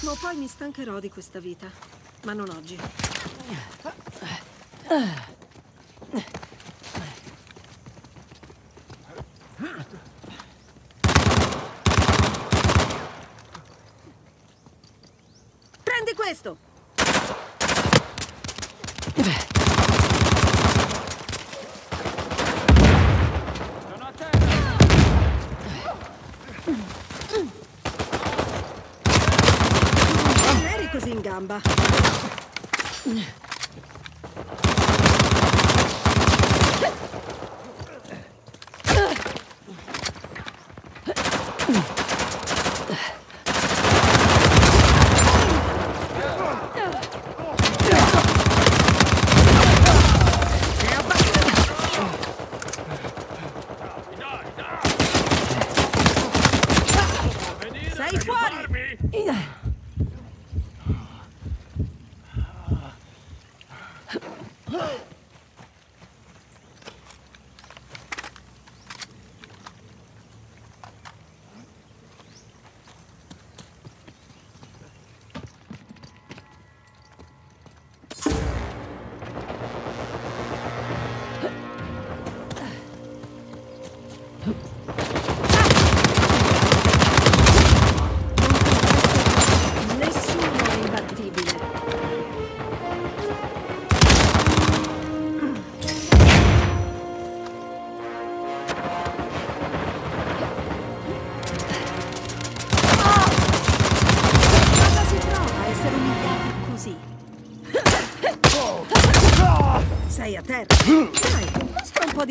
Ma poi mi stancherò di questa vita. Ma non oggi. Prendi questo! Gamba.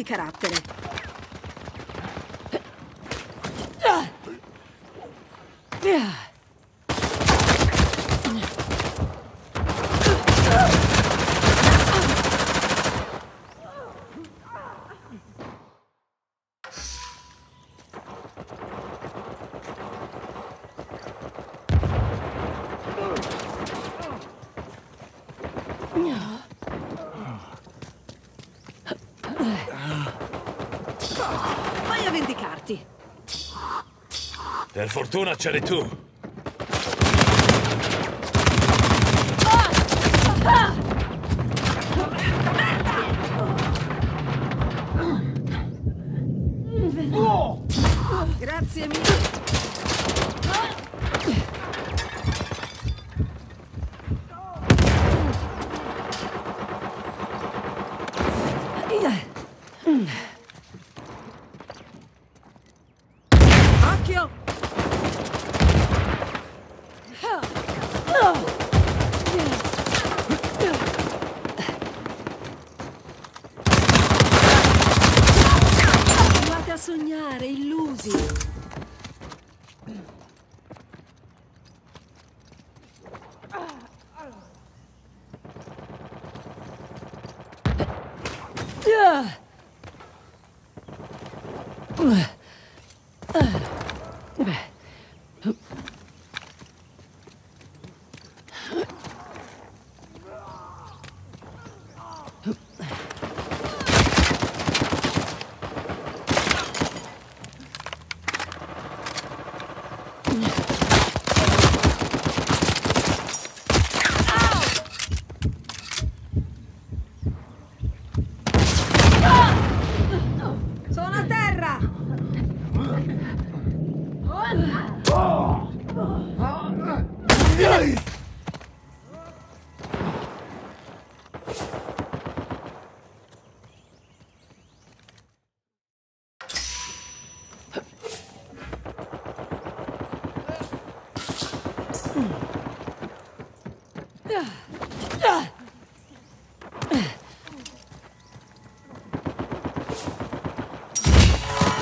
Di carattere. Vai a vendicarti. Per fortuna c'eri tu. Huh.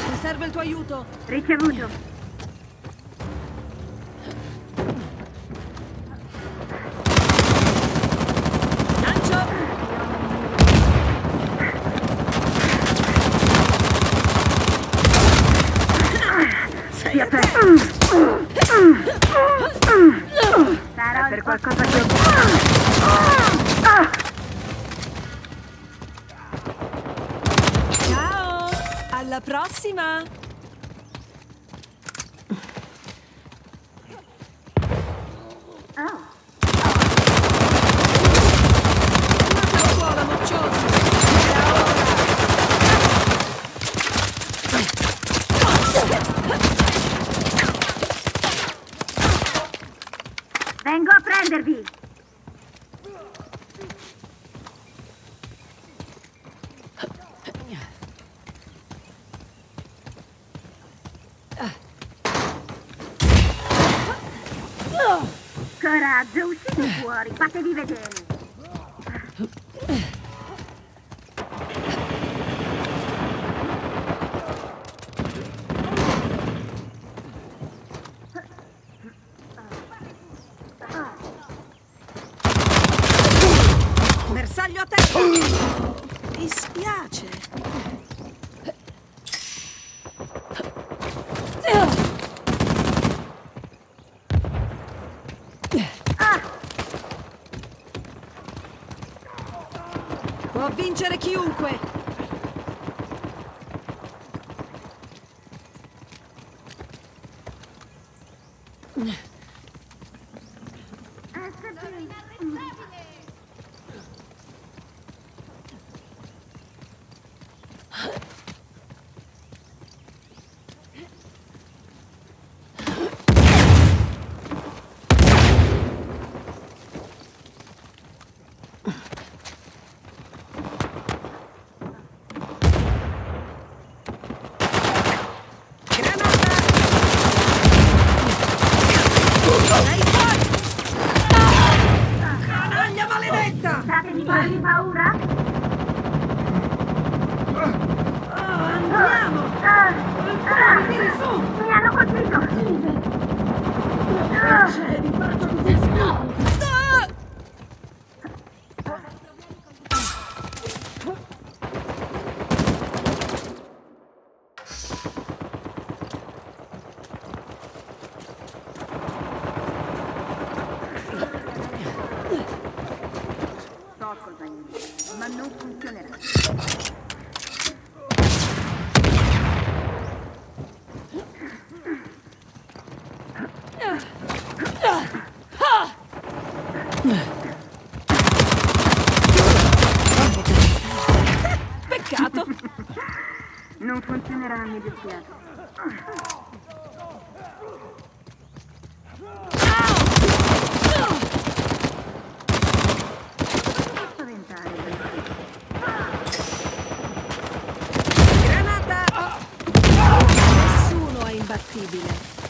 Mi serve il tuo aiuto! Ricevuto. Alla prossima! Ah. Vengo a prendervi! Coraggio, uscite fuori, fatevi vedere. Bersaglio a terra! Mi vincere chiunque! Granata! Ma non funzionerà. Peccato! Non funzionerà, mi dispiace. bile.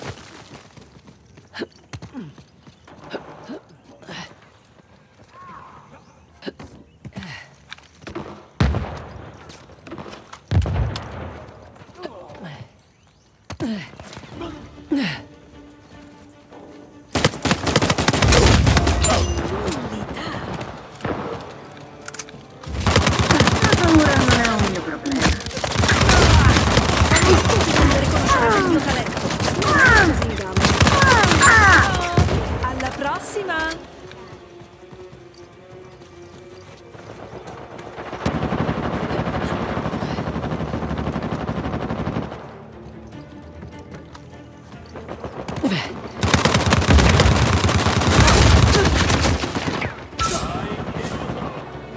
Prossima!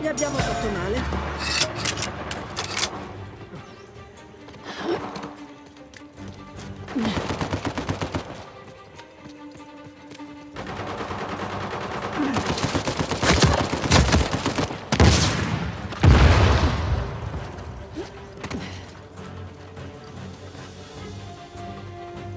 Abbiamo fatto male.